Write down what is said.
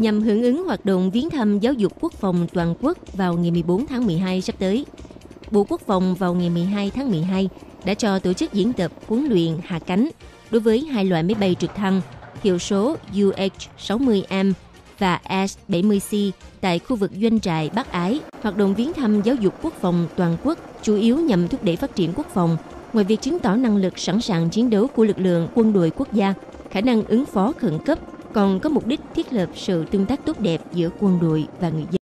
nhằm hưởng ứng hoạt động viếng thăm giáo dục quốc phòng toàn quốc vào ngày 14 tháng 12 sắp tới. Bộ Quốc phòng vào ngày 12 tháng 12 đã cho tổ chức diễn tập huấn luyện hạ cánh đối với hai loại máy bay trực thăng hiệu số UH-60M và S-70C tại khu vực doanh trại Bắc Ái. Hoạt động viếng thăm giáo dục quốc phòng toàn quốc chủ yếu nhằm thúc đẩy phát triển quốc phòng, ngoài việc chứng tỏ năng lực sẵn sàng chiến đấu của lực lượng quân đội quốc gia, khả năng ứng phó khẩn cấp, còn có mục đích thiết lập sự tương tác tốt đẹp giữa quân đội và người dân.